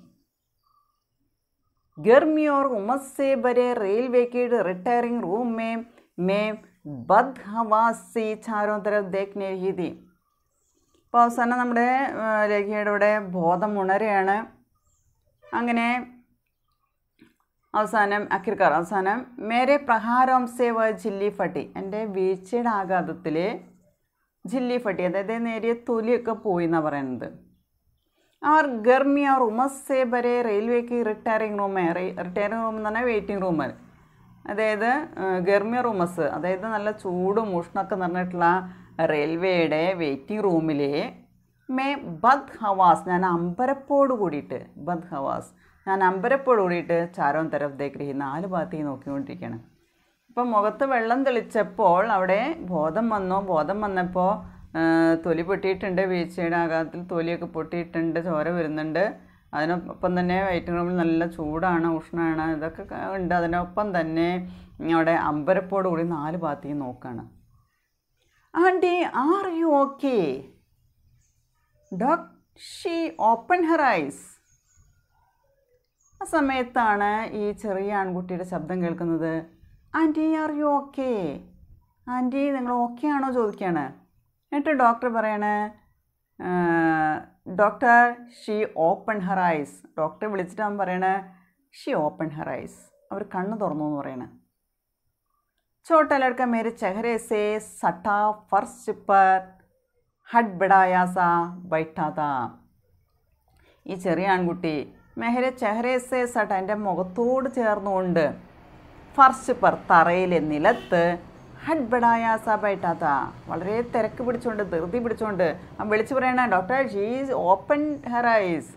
गर्मी और उमस से भरे रेलवे के रिटायरिंग रूम में मैं ബദ് ഹവാസി ചാരോ തരം ദേഖ് നിർഹിതി അപ്പോൾ അവസാനം നമ്മുടെ രേഖയുടെ ഇവിടെ ബോധം ഉണരുകയാണ്. അങ്ങനെ അവസാനം അഖിർക്കാർ അവസാനം മേരെ പ്രഹാരോം സേവ ജില്ലി ഫട്ടി. എന്റെ വീഴ്ചയുടെ ആഘാതത്തിൽ ജില്ലി ഫട്ടി അതായത് നേരിയ തൊലിയൊക്കെ പോയി എന്നാണ് പറയുന്നത്. അവർ ഗർമി അവർ ഉമസ് സേബരെ റെയിൽവേക്ക് റിട്ടയറിംഗ് റൂമേ റിട്ടയറിംഗ് റൂം എന്ന് പറഞ്ഞാൽ വെയിറ്റിംഗ് റൂമാണ് അതായത് ഗർമി റൂമസ് അതായത് നല്ല ചൂടും ഉഷ്ണമൊക്കെ നിറഞ്ഞിട്ടുള്ള റെയിൽവേയുടെ വെയിറ്റിംഗ് റൂമിൽ മേ ബദ് ഹവാസ് ഞാൻ അമ്പരപ്പോട് കൂടിയിട്ട് ബദ് ഹവാസ് ഞാൻ അമ്പരപ്പോട് കൂടിയിട്ട് ചാരോൻ തരഫ് ദേക്രി നാല് ഭാഗത്തേക്ക് നോക്കിക്കൊണ്ടിരിക്കുകയാണ്. ഇപ്പം മുഖത്ത് വെള്ളം തെളിച്ചപ്പോൾ അവിടെ ബോധം വന്നു. ബോധം വന്നപ്പോൾ തൊലി പൊട്ടിയിട്ടുണ്ട് വീഴ്ചയുടെ ആഘാതത്തിൽ തൊലിയൊക്കെ പൊട്ടിയിട്ടുണ്ട് ചോര വരുന്നുണ്ട്. അതിനൊപ്പം തന്നെ വെയിറ്റിംഗ് റൂമിൽ നല്ല ചൂടാണ് ഉഷ്ണമാണ് ഇതൊക്കെ ഉണ്ട്. അതിനൊപ്പം തന്നെ അവിടെ അമ്പരപ്പോട് കൂടി നാല് ഭാഗത്തേക്ക് നോക്കുകയാണ് aunty are you okay doc she open her eyes ആ സമയത്താണ് ഈ ചെറിയ ആൺകുട്ടിയുടെ ശബ്ദം കേൾക്കുന്നത്. Aunty are you okay aunty നിങ്ങൾ ഓക്കെ ആണോ ചോദിക്കുകയാണ് എന്നിട്ട് ഡോക്ടർ പറയണേ doctor she open her eyes ഡോക്ടറെ വിളിച്ചിട്ട് അവൻ പറയണേ ഷീ ഓപ്പൺ ഹെർ ഐസ് അവർ കണ്ണ് തുറന്നു എന്ന് പറയണേ छोटा लड़का मेरे चेहरे से सटा फर्श पर ഹഡ് ബിടായാസ ബൈഠാത ഈ ചെറിയ ആൺകുട്ടി മെഹരെ ചെഹരേസെ സട്ട എൻ്റെ മുഖത്തോട് ചേർന്നുകൊണ്ട് ഫർഷ് പർ തറയിലെ നിലത്ത് ഹഡ്ബഡായാസാബായിട്ടാത്ത വളരെ തിരക്ക് പിടിച്ചോണ്ട് ധൃതി പിടിച്ചോണ്ട്. പിടിച്ചുകൊണ്ട് വിളിച്ചു പറയണ doctor she's open her eyes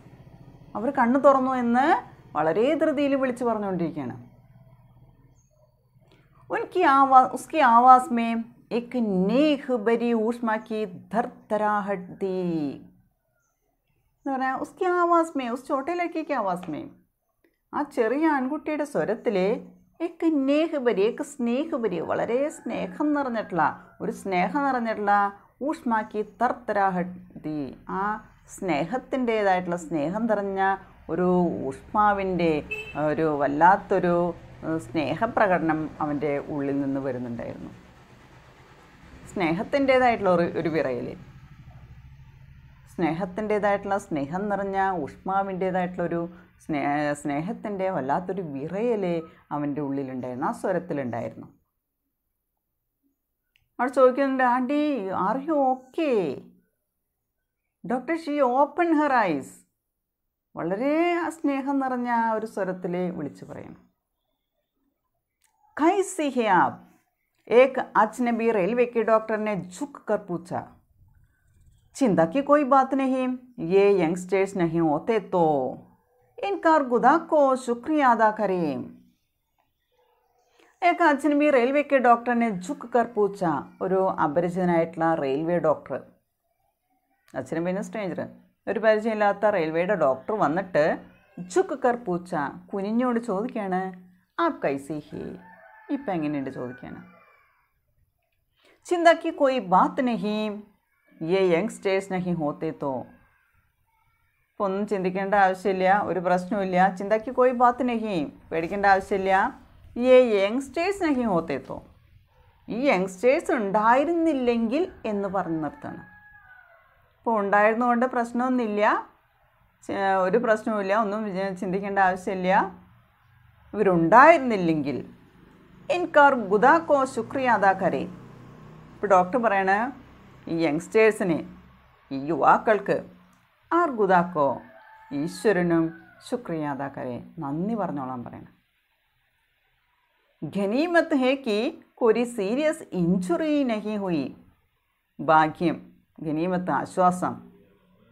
അവർ കണ്ണു തുറന്നു എന്ന് വളരെ ധൃതിയിൽ വിളിച്ചു പറഞ്ഞുകൊണ്ടിരിക്കുകയാണ്. ഉൻകി ആവാ ഉസ്കി ആവാസ് മേ എക് നേഹ് ഊഷ്മാക്കി ധർത്തരാഹട്ട് എന്ന് പറഞ്ഞാൽ ഉസ്കി ആവാസ് മേ ഉസ് ചോട്ടയിലാക്കിയ ആവാസ് മേ? ആ ചെറിയ ആൺകുട്ടിയുടെ സ്വരത്തിലെ ഏക്ക് നേഹബരി ഏക്ക് സ്നേഹബരി വളരെ സ്നേഹം നിറഞ്ഞിട്ടുള്ള ഒരു സ്നേഹം നിറഞ്ഞിട്ടുള്ള ഊഷ്മാക്കി തർത്തരാഹട്ടി. ആ സ്നേഹത്തിന്റേതായിട്ടുള്ള സ്നേഹം നിറഞ്ഞ ഒരു ഊഷ്മാവിന്റെ ഒരു വല്ലാത്തൊരു സ്നേഹപ്രകടനം അവന്റെ ഉള്ളിൽ നിന്ന് വരുന്നുണ്ടായിരുന്നു. സ്നേഹത്തിന്റേതായിട്ടുള്ള ഒരു ഒരു വിറയൽ സ്നേഹത്തിന്റേതായിട്ടുള്ള സ്നേഹം നിറഞ്ഞ ഊഷ്മാവിന്റേതായിട്ടുള്ള ഒരു സ്നേ സ്നേഹത്തിൻ്റെ വല്ലാത്തൊരു വിറയൽ അവൻ്റെ ഉള്ളിലുണ്ടായിരുന്നു ആ സ്വരത്തിലുണ്ടായിരുന്നു അവിടെ ചോദിക്കുന്നുണ്ട് aunty are you okay doctor she open her eyes വളരെ സ്നേഹം നിറഞ്ഞ ആ ഒരു സ്വരത്തിൽ വിളിച്ചു പറയണം कैसी हैं आप एक अजनबी रेलवे के डॉक्टर ने झुक कर पूछा चिंता की कोई बात नहीं ये यंगस्टर्स नहीं होते तो इनका खुदा को शुक्रिया अदा करें एक अजनबी റെയിൽവേ കെ ഡോക്ടറിനെ ജുക്ക് കർ പൂച്ച ഒരു അപരിചിതനായിട്ടുള്ള റെയിൽവേ ഡോക്ടർ അച്ഛനും സ്ട്രേഞ്ചർ ഒരു പരിചയമില്ലാത്ത റെയിൽവേയുടെ ഡോക്ടർ വന്നിട്ട് ജുക്ക് കർ പൂച്ച കുനിഞ്ഞോട് ചോദിക്കുകയാണ് ആപ് കൈസി ഹി ഇപ്പം എങ്ങനെയുണ്ട് ചോദിക്കാണ് ചിന്തക്ക് കോയി ബാത്ത് നഹി യേ യങ്സ്റ്റേഴ്സ് നഹി ഹോത്തെ തോ ഇപ്പോൾ ഒന്നും ചിന്തിക്കേണ്ട ആവശ്യമില്ല ഒരു പ്രശ്നമില്ല ചിന്തയ്ക്ക് കോയി ബാത്ത് നഹിയും പേടിക്കേണ്ട ആവശ്യമില്ല. ഈ യങ്സ്റ്റേഴ്സ് നഹിയും ഓത്തേത്തോ ഈ യങ്സ്റ്റേഴ്സ് ഉണ്ടായിരുന്നില്ലെങ്കിൽ എന്ന് പറഞ്ഞ് നിർത്തണം. ഇപ്പോൾ ഉണ്ടായിരുന്നുകൊണ്ട് പ്രശ്നമൊന്നുമില്ല ഒരു പ്രശ്നവുമില്ല ഒന്നും ചിന്തിക്കേണ്ട ആവശ്യമില്ല. ഇവരുണ്ടായിരുന്നില്ലെങ്കിൽ ഇൻകാർ ഗുദാക്കോ ശുക്രിയ അതാ കരേ. ഇപ്പോൾ ഡോക്ടർ പറയണ ഈ യങ്സ്റ്റേഴ്സിന് ഈ യുവാക്കൾക്ക് ആർ ഗുദാക്കോ ഈശ്വരനും ശുക്രിയ അതാ കരേ നന്ദി പറഞ്ഞോളാൻ പറയണം. ഖനീമത്ത് ഹേ കി കൊരി സീരിയസ് ഇഞ്ചുറി നഹി ഹുയി. ഭാഗ്യം ഖനീമത്ത് ആശ്വാസം.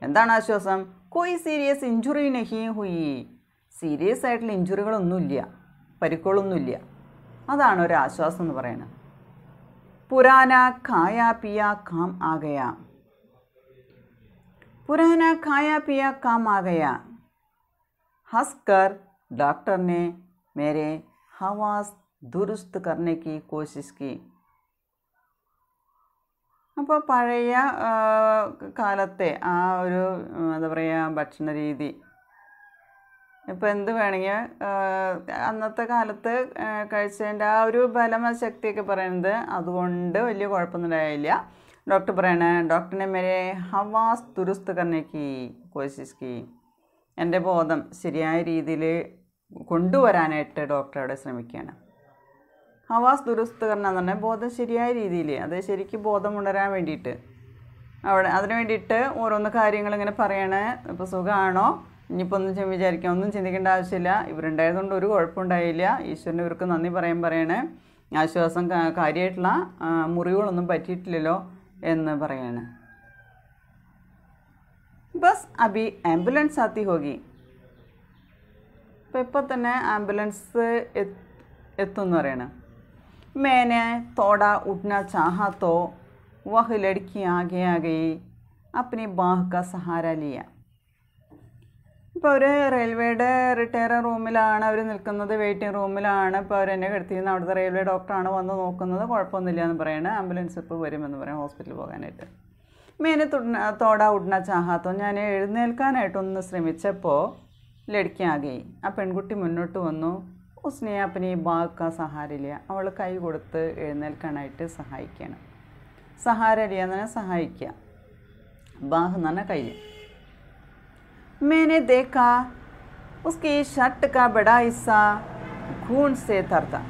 എന്താണ് ആശ്വാസം? കൊയ് സീരിയസ് ഇഞ്ചുറി നഹി ഹുയി. സീരിയസ് ആയിട്ടുള്ള ഇഞ്ചുറികളൊന്നുമില്ല പരിക്കുകളൊന്നുമില്ല. അതാണ് ഒരു ആശ്വാസം എന്ന് പറയുന്നത് പുരാന കായ പിയ കാം ആ ഗയ പുരാന ഖായ പിയ കാം ആ ഗയ हंसकर डॉक्टर ने मेरे हवास दुरुस्त करने की कोशिश की അപ്പോൾ പഴയ ആ, കാലത്തെ ആ ഒരു ഉം, എന്താ പറയുക ഭക്ഷണ രീതി ഇപ്പോൾ എന്ത് വേണമെങ്കിൽ അന്നത്തെ കാലത്ത് ആ, കഴിച്ചതിൻ്റെ ആ ഒരു ബലമ ശക്തിയൊക്കെ പറയുന്നത് അതുകൊണ്ട് വലിയ കുഴപ്പമൊന്നും ഉണ്ടായില്ല ഡോക്ടർ ने मेरे हवास दुरुस्त करने की कोशिश की എന്റെ ബോധം ശരിയായ രീതിയിൽ കൊണ്ടുവരാനായിട്ട് ഡോക്ടർ അവിടെ ശ്രമിക്കുകയാണ്. ഹവാസ് ദുരുസ്തകരണം എന്ന് പറഞ്ഞാൽ ബോധം ശരിയായ രീതിയിൽ അത് ശരിക്കും ബോധം ഉണരാൻ വേണ്ടിയിട്ട്. അവിടെ അതിന് വേണ്ടിയിട്ട് ഓരോന്ന് കാര്യങ്ങൾ ഇങ്ങനെ പറയണേ ഇപ്പോൾ സുഖമാണോ ഇനിയിപ്പോൾ ഒന്നും വിചാരിക്കാം ഒന്നും ചിന്തിക്കേണ്ട ആവശ്യമില്ല. ഇവരുണ്ടായതുകൊണ്ട് ഒരു കുഴപ്പമുണ്ടായില്ല. ഈശ്വരന് ഇവർക്ക് നന്ദി പറയാൻ പറയണേ. ആശ്വാസം കാര്യമായിട്ടുള്ള മുറിവുകളൊന്നും പറ്റിയിട്ടില്ലല്ലോ. എന്ന് പറയാണ് ബസ് അഭി ആംബുലൻസ് ആത്തി ഹോഗി അപ്പോൾ ഇപ്പോൾ തന്നെ ആംബുലൻസ് എത്തും എന്ന് പറയണം मैंने थोड़ा उठना चाहा तो वह लड़की आगे आ गई अपनी बाह का सहारा लिया ഇപ്പോൾ ഒരു റെയിൽവേയുടെ റിട്ടയർ റൂമിലാണ് അവർ നിൽക്കുന്നത് വെയിറ്റിംഗ് റൂമിലാണ് ഇപ്പോൾ അവർ എന്നെ കിടത്തിയിരുന്നത് അവിടുത്തെ റെയിൽവേ ഡോക്ടറാണ് വന്ന് നോക്കുന്നത്. കുഴപ്പമൊന്നുമില്ല എന്ന് പറയുന്നത് ആംബുലൻസ് ഇപ്പോൾ വരുമെന്ന് പറയാം ഹോസ്പിറ്റലിൽ പോകാനായിട്ട്. മേനെ തുടന തോട ഉടന ചാഹാത്തോ ഞാൻ എഴുന്നേൽക്കാനായിട്ടൊന്ന് ശ്രമിച്ചപ്പോൾ ലടിക്കാകെ ആ പെൺകുട്ടി മുന്നോട്ട് വന്നു. ഉസ്നെ ബാഗ സഹാരില്ല അവൾ കൈ കൊടുത്ത് എഴുന്നേൽക്കാനായിട്ട് സഹായിക്കണം. സഹാരലിയ എന്ന് പറഞ്ഞാൽ സഹായിക്കുക ബാഹ് എന്ന് പറഞ്ഞാൽ കൈ मैंने देखा उसकी ഷർട്ട് का बड़ा हिस्सा खून से तर था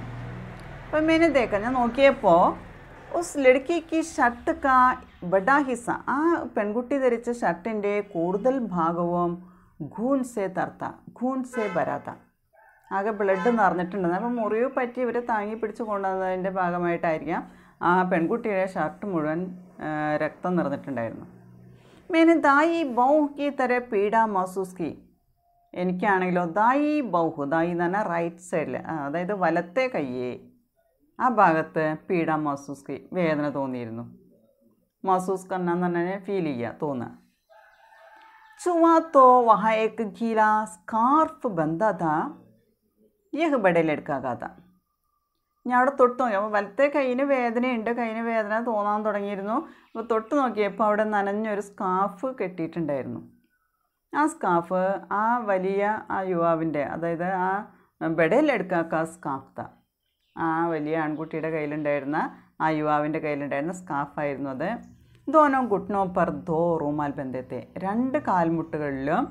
അപ്പോൾ मैंने देखा ഞാൻ നോക്കിയപ്പോൾ ഉസ് ലഡ്ക്കിക്ക് ഷർട്ട് കാ ബഡാ ഹിസ ആ പെൺകുട്ടി ധരിച്ച ഷർട്ടിന്റെ കൂടുതൽ ഭാഗവും ഖൂൺ സേ തർത്ത ഖൂൺ സേ ബരാത്ത ആകെ ബ്ലഡ് നിറഞ്ഞിട്ടുണ്ടെന്ന് അപ്പം മുറിവ് പറ്റി ഇവരെ താങ്ങി പിടിച്ച് കൊണ്ടുവന്നതിന്റെ ഭാഗമായിട്ടായിരിക്കാം ആ പെൺകുട്ടിയുടെ ഷർട്ട് മുഴുവൻ രക്തം നിറഞ്ഞിട്ടുണ്ടായിരുന്നു मैंने दाई बहू की तरह पीड़ा महसूस की എനിക്കാണെങ്കിലോ ദായി ബൗഹു ദായി എന്ന് പറഞ്ഞാൽ റൈറ്റ് സൈഡിൽ അതായത് വലത്തെ കയ്യേ ആ ഭാഗത്ത് പീഡ മസൂസ് കി വേദന തോന്നിയിരുന്നു മസൂസ് കർണ എന്ന് പറഞ്ഞാൽ ഫീൽ ചെയ്യുക തോന്നുക ചുവാ തോ വഹ एक गीला स्कार्फ बंधा था यह बड़े लड़का का था ഞാൻ അവിടെ തൊട്ട് നോക്കി. അപ്പോൾ വലത്തെ കൈയിന് വേദനയുണ്ട് കൈയിന് വേദന തോന്നാൻ തുടങ്ങിയിരുന്നു. അപ്പോൾ തൊട്ട് നോക്കിയപ്പോൾ അവിടെ നനഞ്ഞൊരു സ്കാഫ് കെട്ടിയിട്ടുണ്ടായിരുന്നു. ആ സ്കാഫ് ആ വലിയ ആ യുവാവിന്റെ അതായത് ആ ബെഡയിലെടുക്കാക്ക സ്കാർഫ് ആ വലിയ ആൺകുട്ടിയുടെ കയ്യിലുണ്ടായിരുന്ന ആ യുവാവിന്റെ കയ്യിലുണ്ടായിരുന്ന സ്കാഫായിരുന്നു അത്. ദോനോ ഗുട്നോ പർ ദോ റൂമാൽ ബന്ധത്തെ രണ്ട് കാൽമുട്ടുകളിലും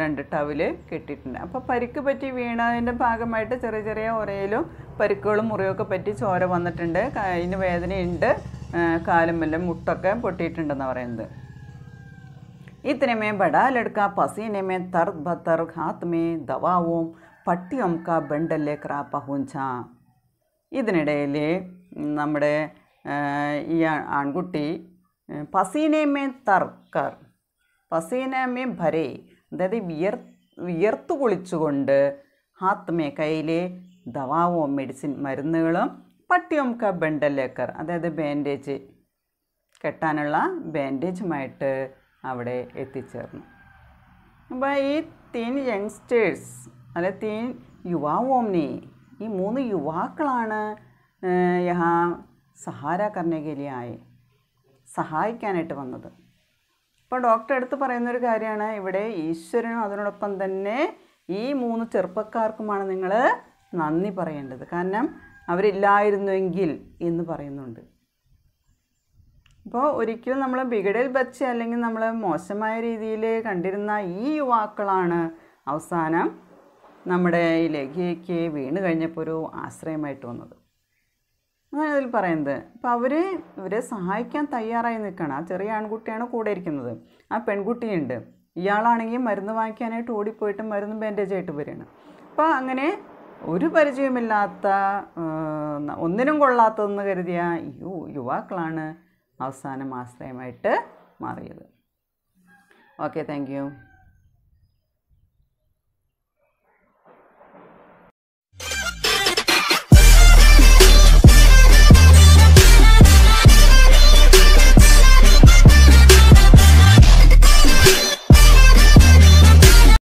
രണ്ട് ടവൽ കെട്ടിയിട്ടുണ്ട്. അപ്പോൾ പരിക്ക് പറ്റി വീണതിന്റെ ഭാഗമായിട്ട് ചെറിയ ചെറിയ ഒരയിലും പരിക്കുകളും മുറിവൊക്കെ പറ്റി ചോര വന്നിട്ടുണ്ട് കയ്യിന് വേദനയുണ്ട് ആ, കാലുമെല്ലാം മുട്ടൊക്കെ പൊട്ടിയിട്ടുണ്ടെന്ന് പറയുന്നത് इतने में बड़ा लड़का पसीने में तर बतर हाथ में दवाओं पट्टियों का बंडल लेकर आ पहुंचा ഇതിനിടയിൽ നമ്മുടെ ആ, ഈ ആ- ആൺകുട്ടി ആ, പസീനമേ തർക്കർ പസീനമേ ഭരേ അതായത് വിയർ വിയർത്തു കുളിച്ചുകൊണ്ട് ഹാത്മേ കയ്യിലെ ദവാവോ മെഡിസിൻ മരുന്നുകളും പട്ടിയും ക ബണ്ടലേക്കർ അതായത് ബാൻഡേജ് കെട്ടാനുള്ള ബാൻഡേജുമായിട്ട് അവിടെ എത്തിച്ചേർന്നു. അപ്പോൾ ഈ തീൻ യങ്സ്റ്റേഴ്സ് അല്ലെ തീൻ യുവാവോംനി ഈ മൂന്ന് യുവാക്കളാണ് യഹാ സഹാര കർണകലിയായി സഹായിക്കാനായിട്ട് വന്നത്. ഇപ്പോൾ ഡോക്ടർ എടുത്ത് പറയുന്നൊരു കാര്യമാണ് ഇവിടെ ഈശ്വരനും അതിനോടൊപ്പം തന്നെ ഈ മൂന്ന് ചെറുപ്പക്കാർക്കുമാണ് നിങ്ങൾ നന്ദി പറയേണ്ടത്. കാരണം അവരില്ലായിരുന്നുവെങ്കിൽ എന്ന് പറയുന്നുണ്ട്. അപ്പോൾ ഒരിക്കലും നമ്മൾ ബിഗഡൽ ബച്ച് അല്ലെങ്കിൽ നമ്മൾ മോശമായ രീതിയിൽ കണ്ടിരുന്ന ഈ യുവാക്കളാണ് അവസാനം നമ്മുടെ ഈ ലഹ്യയ്ക്ക് വീണ് കഴിഞ്ഞപ്പോൾ ഒരു ആശ്രയമായിട്ട് വന്നത്. അതാണ് ഇതിൽ പറയുന്നത്. അപ്പോൾ അവർ ഇവരെ സഹായിക്കാൻ തയ്യാറായി നിൽക്കണം ആ ചെറിയ ആൺകുട്ടിയാണ് കൂടെ ഇരിക്കുന്നത്. ആ പെൺകുട്ടിയുണ്ട്. ഇയാളാണെങ്കിൽ മരുന്ന് വാങ്ങിക്കാനായിട്ട് ഓടിപ്പോയിട്ട് മരുന്ന് ബാൻഡേജ് ആയിട്ട് വരികയാണ്. അപ്പോൾ അങ്ങനെ ഒരു പരിചയമില്ലാത്ത ഒന്നിനും കൊള്ളാത്തതെന്ന് കരുതിയ യു യുവാക്കളാണ് അവസാനം ആശ്രയമായിട്ട് മാറിയത്. Okay thank